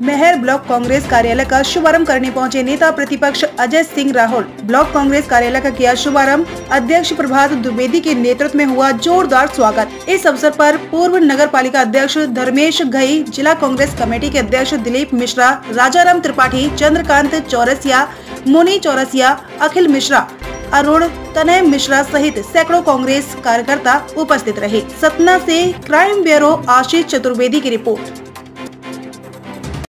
मेहर block Congress कार्यालय का शुभारंभ करने पहुँचे नेता प्रतिपक्ष अजय सिंह राहुल। ब्लॉक कांग्रेस कार्यालय का किया शुभारंभ। अध्यक्ष प्रभात द्विवेदी के नेतृत्व में हुआ जोरदार स्वागत। इस अवसर पर पूर्व नगर पालिका अध्यक्ष धर्मेश घई, जिला कांग्रेस कमेटी के अध्यक्ष दिलीप मिश्रा, राजाराम त्रिपाठी, चंद्रकांत चौरसिया, मुनि चौरसिया, अखिल मिश्रा, अरुण तनय मिश्रा सहित सैकड़ों कांग्रेस कार्यकर्ता उपस्थित रहे। सतना से क्राइम ब्यूरो आशीष चतुर्वेदी की रिपोर्ट।